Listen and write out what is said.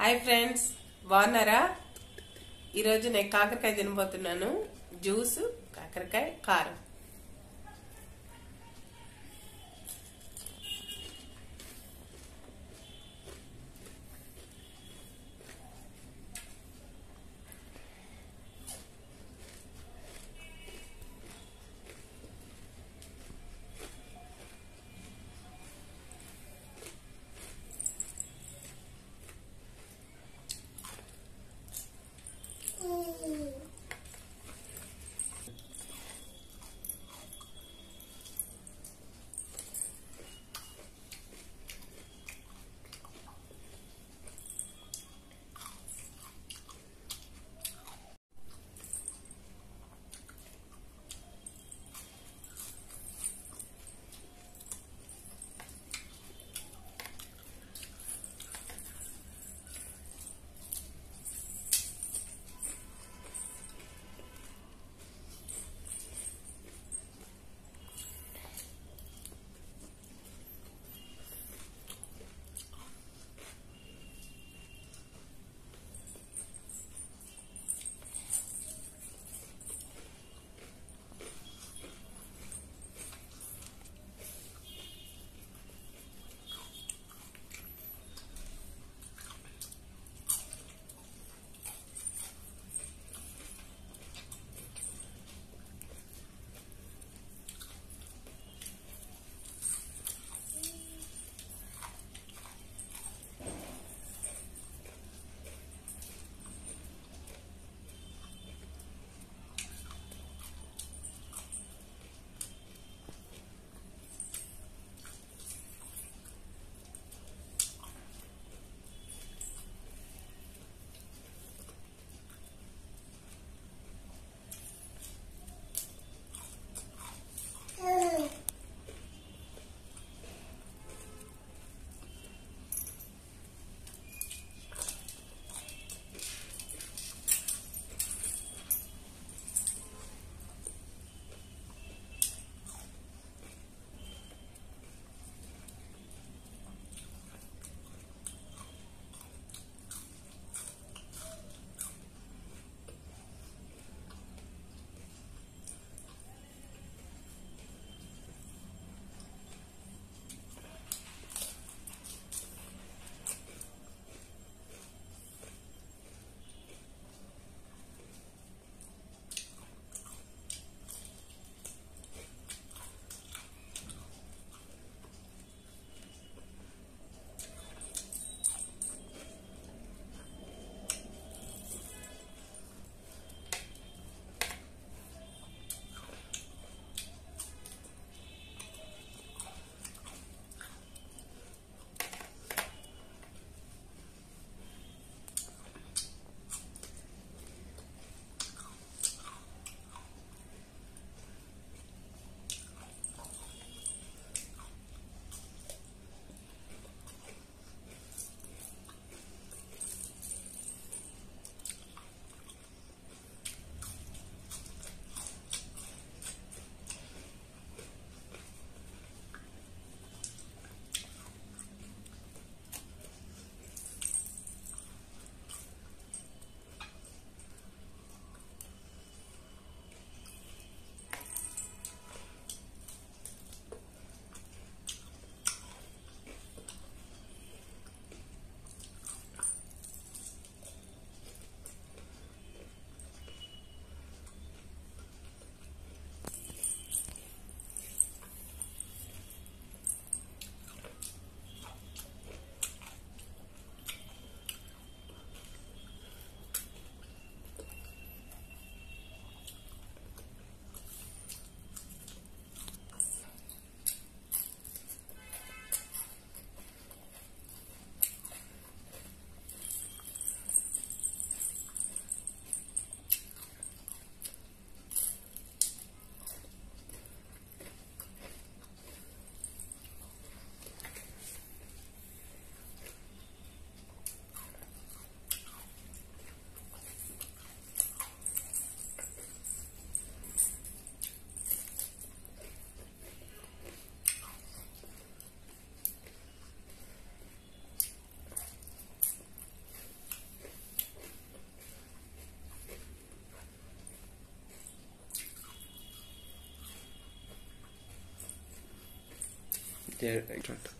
Hi friends బాగున్నారా? ఈరోజు నేను కాకరకాయ తినబోతున్నాను. జ్యూస్ కాకరకాయ కారం. Este, exacto.